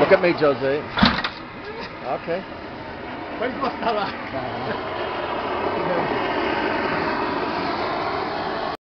Look at me, Jose. Okay.